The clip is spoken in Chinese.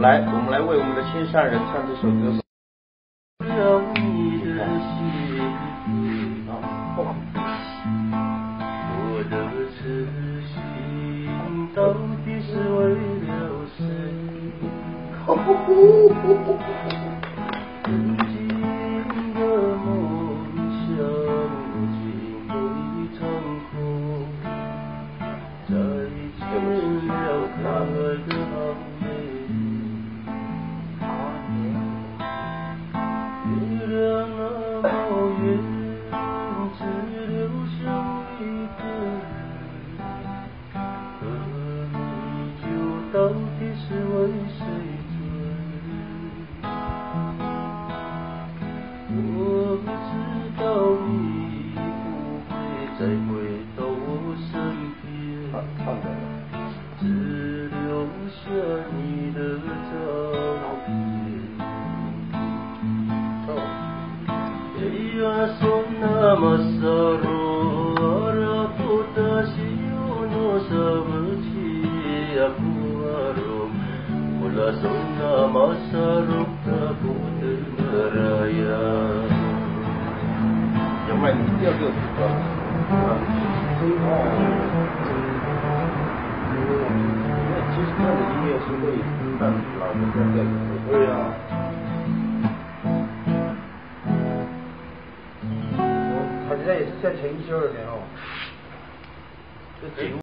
来，我们来为我们的心上人唱这首歌。了你的心，我的痴心到底是为了谁？那么圆，只留下一个人，可你就到底是为谁追？我知道你不会再回到我身边，只留下你的照其实他的音乐是会让老人家调的。对啊。在也是在前一休二年哦。这节目。